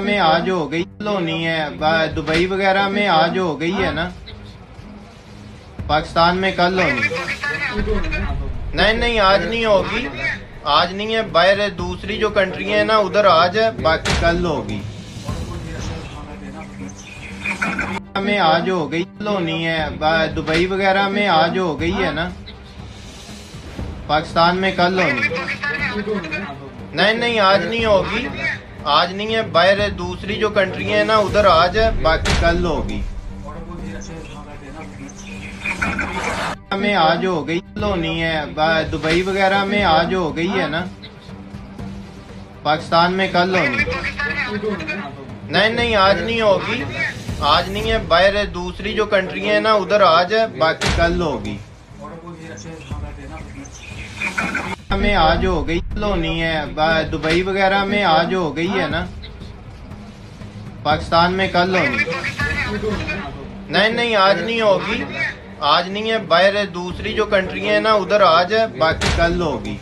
में आज हो गई होनी है। दुबई वगैरह में आज हो गई है ना। पाकिस्तान में कल होनी। नहीं नहीं, आज नहीं होगी। आज नहीं है, बाहर दूसरी जो कंट्री है ना, उधर आज है, बाकी कल होगी। में आज हो गई होनी है। दुबई वगैरह में आज हो गई है ना। पाकिस्तान में कल होनी। नहीं नहीं, आज नहीं होगी। आज नहीं है, बाहर दूसरी जो कंट्री है ना, उधर आज है बाकी कल होगी। में आज हो गई होनी है दुबई वगैरह में आज हो गई है ना। पाकिस्तान में कल होनी। नहीं नहीं, आज नहीं होगी। आज नहीं है, बाहर दूसरी जो कंट्री है ना, उधर आज है बाकी कल होगी। में आज हो गई लोनी है दुबई वगैरह में आज हो गई है ना। पाकिस्तान में कल होनी नहीं नहीं, आज नहीं होगी। आज नहीं है, बाहर दूसरी जो कंट्री है ना, उधर आज है, बाकी कल होगी।